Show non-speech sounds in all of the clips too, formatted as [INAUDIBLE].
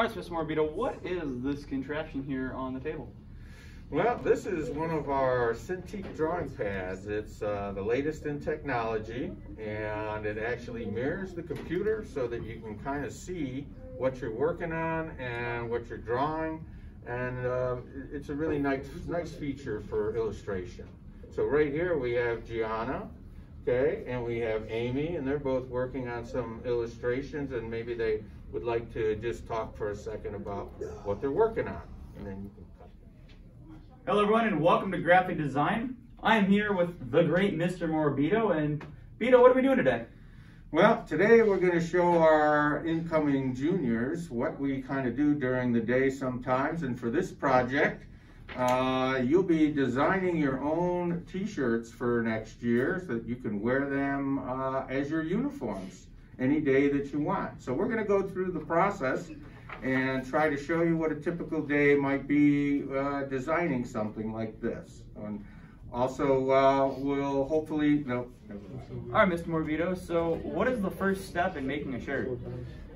All right, Mr. Morabito, what is this contraption here on the table? Well, this is one of our Cintiq drawing pads. It's uh, the latest in technology, and it actually mirrors the computer so that you can kind of see what you're working on and what you're drawing. And uh, it's a really nice, nice feature for illustration. So right here we have Gianna, okay, and we have Amy, and they're both working on some illustrations, and maybe they would like to just talk for a second about what they're working on, and then you can cut. Hello, everyone, and welcome to Graphic Design. I am here with the great Mr. Morabito, and Bito, what are we doing today? Well, today we're going to show our incoming juniors what we kind of do during the day sometimes. And for this project, uh, you'll be designing your own t-shirts for next year so that you can wear them uh, as your uniforms any day that you want. So we're going to go through the process and try to show you what a typical day might be uh, designing something like this. And also, uh, we'll hopefully, no. All right, Mr. Morabito, so what is the first step in making a shirt?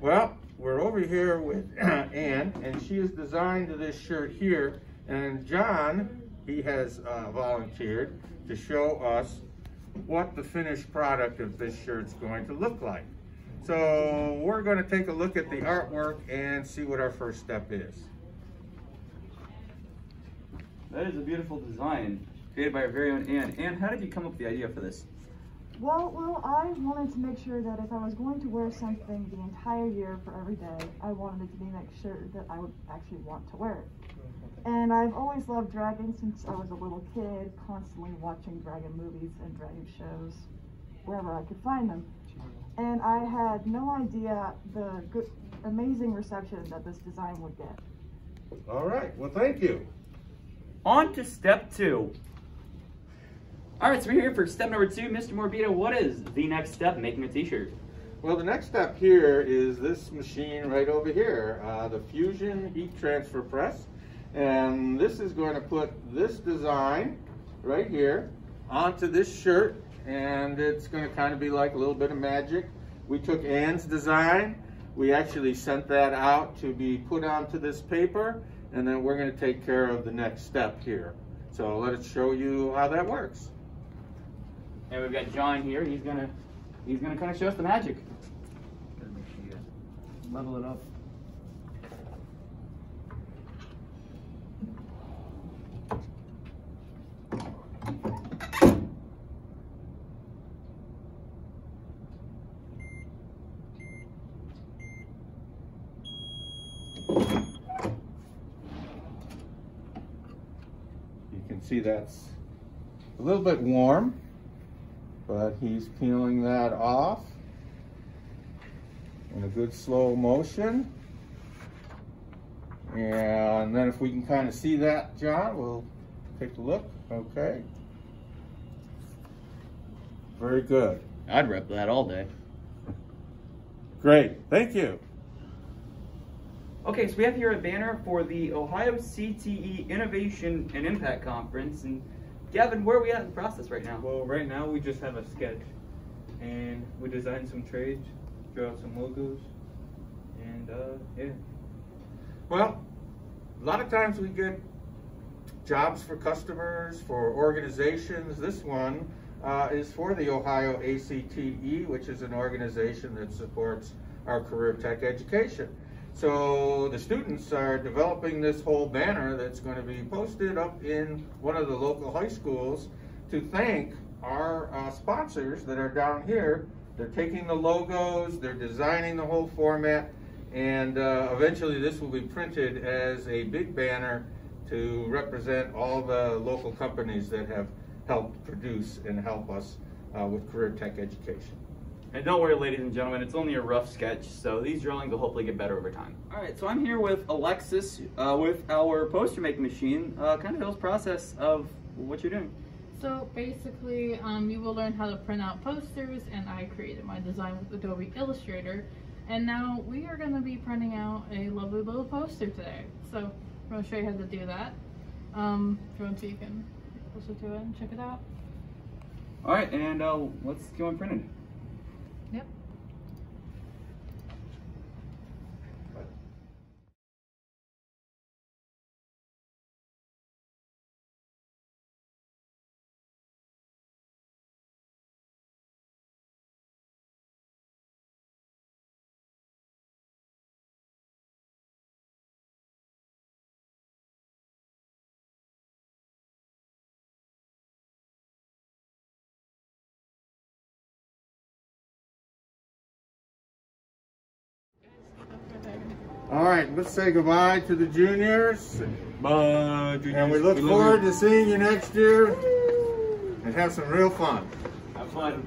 Well, we're over here with [CLEARS THROAT] Ann, and she has designed this shirt here. And John, he has uh, volunteered to show us what the finished product of this shirt's going to look like. So we're going to take a look at the artwork and see what our first step is. That is a beautiful design created by our very own Anne. Anne, how did you come up with the idea for this? Well, well, I wanted to make sure that if I was going to wear something the entire year for every day, I wanted it to be make sure that I would actually want to wear it. And I've always loved dragons since I was a little kid, constantly watching dragon movies and dragon shows wherever I could find them. And I had no idea the good, amazing reception that this design would get. All right, well, thank you. On to step two. All right, so we're here for step number two. Mr. Morabito, what is the next step making a t-shirt? Well, the next step here is this machine right over here, uh, the Fusion Heat Transfer Press. And this is going to put this design right here onto this shirt and it's going to kind of be like a little bit of magic. We took Ann's design, we actually sent that out to be put onto this paper and then we're going to take care of the next step here. So let us show you how that works. And we've got John here. He's gonna he's gonna kind of show us the magic. level it up. You can see that's a little bit warm, but he's peeling that off in a good slow motion. And then if we can kind of see that, John, we'll take a look. Okay. Very good. I'd rep that all day. Great. Thank you. Okay, so we have here a banner for the Ohio CTE Innovation and Impact Conference. And Gavin, where are we at in the process right now? Well, right now we just have a sketch, and we designed some trades, drew out some logos, and uh, yeah. Well, a lot of times we get jobs for customers, for organizations. This one uh, is for the Ohio ACTE, which is an organization that supports our career tech education. So the students are developing this whole banner that's going to be posted up in one of the local high schools to thank our uh, sponsors that are down here. They're taking the logos, they're designing the whole format, and uh, eventually this will be printed as a big banner to represent all the local companies that have helped produce and help us uh, with career tech education. And don't worry, ladies and gentlemen, it's only a rough sketch, so these drawings will hopefully get better over time. All right, so I'm here with Alexis uh, with our poster making machine. Uh, kind of Bill's process of what you're doing. So basically, um, you will learn how to print out posters, and I created my design with Adobe Illustrator. And now we are going to be printing out a lovely little poster today. So I'm going to show you how to do that. Um, if you want to, you can listen to it and check it out. All right, and uh, let's go on printing. Yep. All right, let's say goodbye to the juniors. Bye, juniors. And we look love forward to seeing you next year and have some real fun. Have fun.